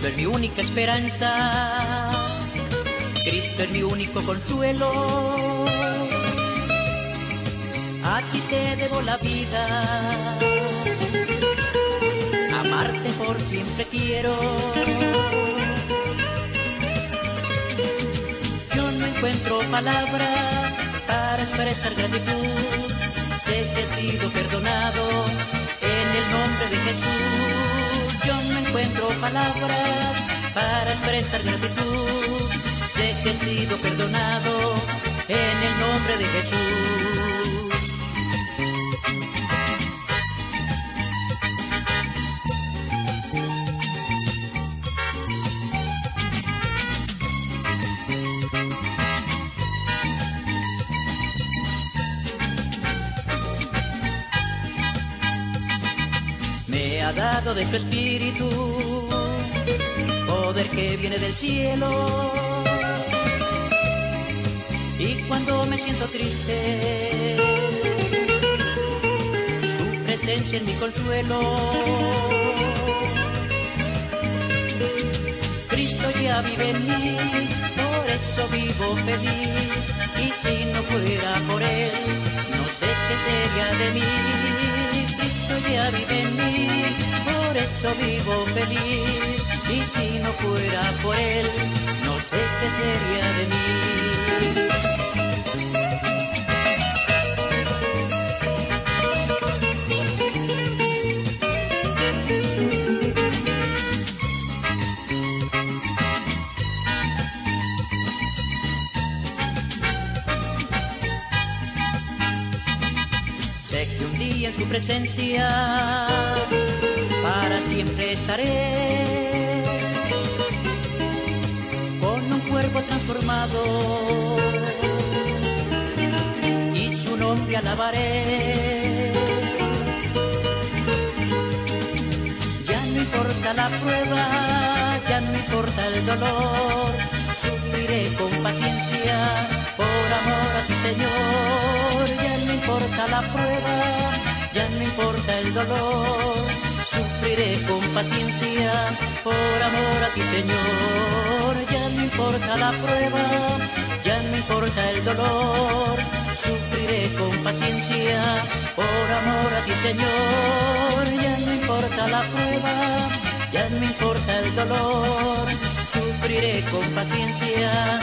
Cristo es mi única esperanza, Cristo es mi único consuelo. A ti te debo la vida, amarte por siempre quiero. Yo no encuentro palabras para expresar gratitud, sé que he sido perdonado en el nombre de Jesús. No encuentro palabras para expresar gratitud, sé que he sido perdonado dado de su espíritu poder que viene del cielo. Y cuando me siento triste, su presencia en mi consuelo. Cristo ya vive en mí, por eso vivo feliz. Y si no fuera por él, no sé qué sería de mí. Cristo ya vive en eso vivo feliz. Y si no fuera por él, no sé qué sería de mí. Sé que un día en tu presencia estaré con un cuerpo transformado y su nombre alabaré. Ya no importa la prueba, ya no importa el dolor, sufriré con paciencia por amor a ti Señor. Ya no importa la prueba, ya no importa el dolor, sufriré con paciencia por amor a ti Señor. Ya no importa la prueba, ya no importa el dolor, sufriré con paciencia por amor a ti Señor. Ya no importa la prueba, ya no importa el dolor, sufriré con paciencia